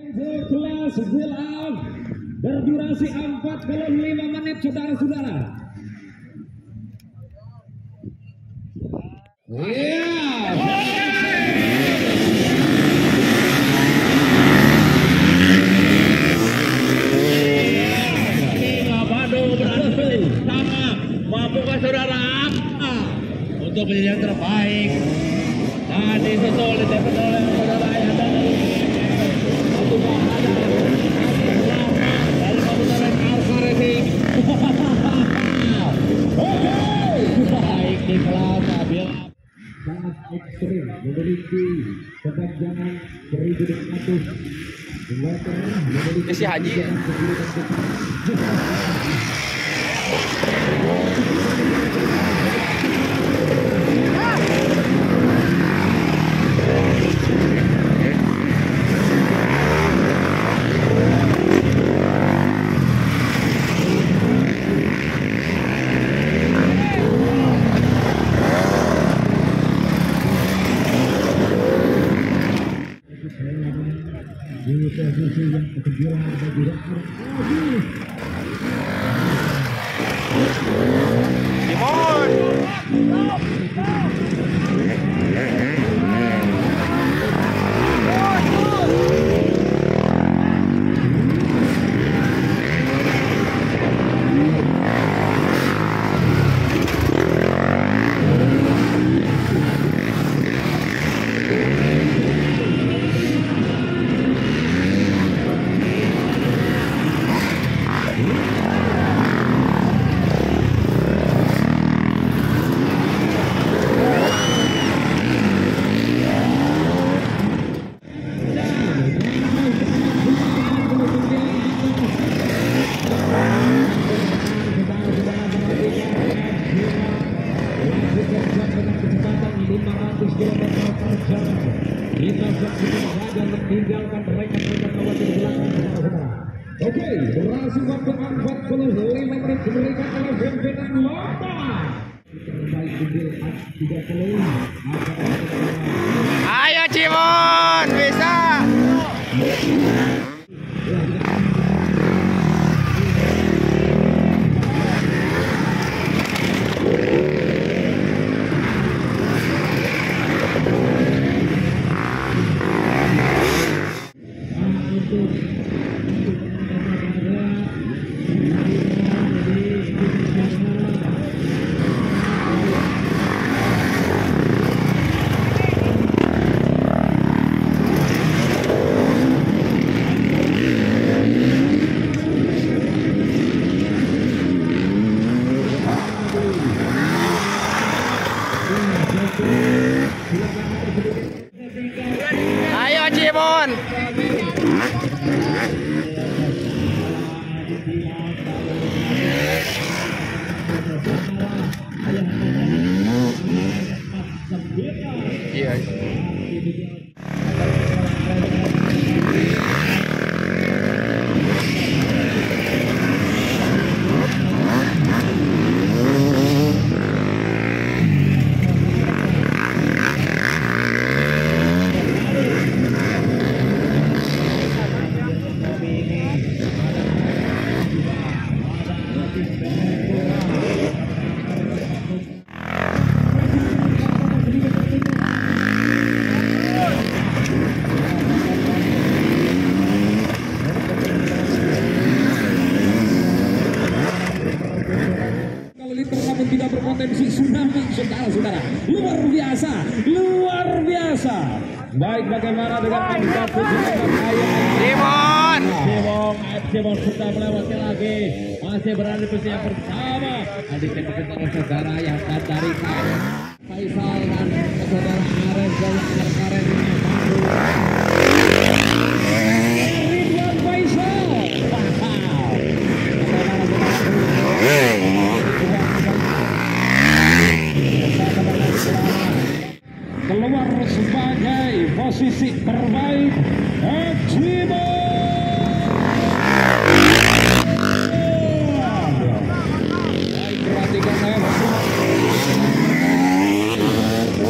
Kelas berdurasi 45 menit saudara-saudara. Iya. Untuk yang terbaik disusul didapat oleh saudara ekstrim memiliki kepanjangan 1200 meter memiliki Si Haji. Oke, berhasil waktu 45 menit diberikan oleh pimpinan. Terbaik unggul 30. えー。Saudara-saudara. Luar biasa, luar biasa. Baik bagaimana dengan pujian ayah Cimon. Cimong, Cimong sudah melewati lagi masih berada di posisi yang pertama adik oleh saudara yang dari Faisal dan saudara Arif dan Karen ini Ridwan Faisal. Wow. Keluar sebagai posisi terbaik Ejimo. Baik perhatikan saya.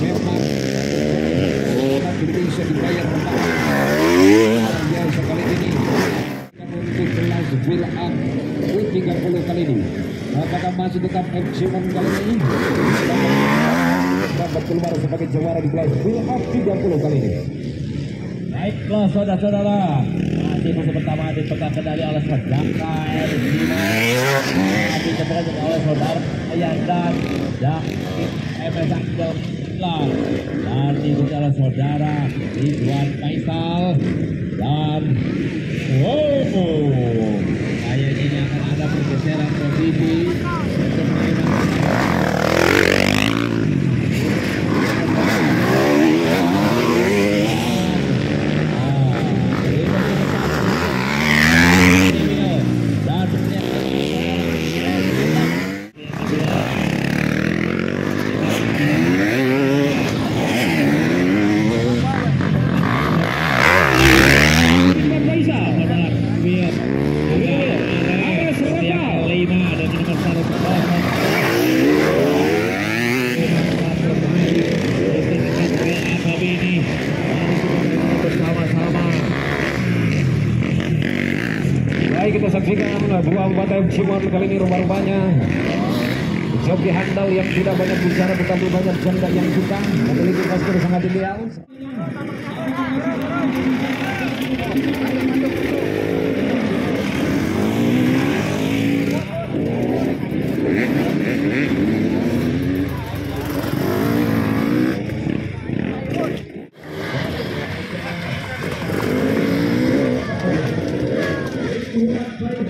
Memang Indonesia dibayar rendah. Luar biasa kali build up U30 kali ini. Apakah masih tetap Mon kali ini? Dapat keluar sebagai juara di kelas build up 30 kali ini. Baiklah saudara-saudara. Masih musuh pertama dipegang kendali oleh saudara Masih dipegang oleh saudara Ayandan Dan MS Angel Lah Dan diikuti oleh saudara Ridwan Faisal Dan Wow Kayaknya akan ada pergeseran posisi Baik kita saksikan dua anggota FC Mon kali ini rupa-rupanya Joki handal yang tidak banyak bicara tetapi banyak janda yang suka memiliki postur sangat ideal. Banyak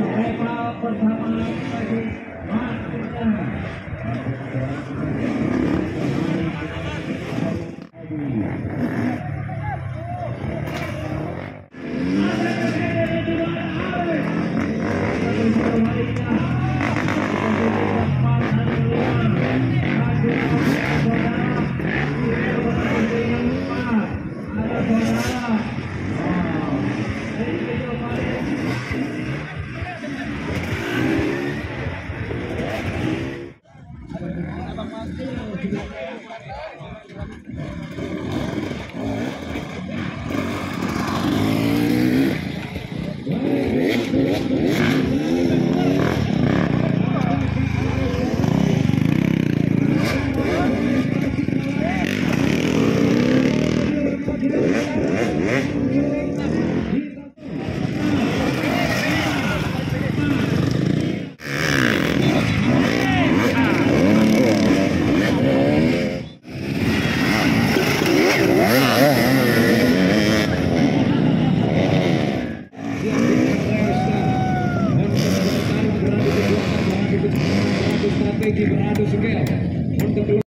strategi berada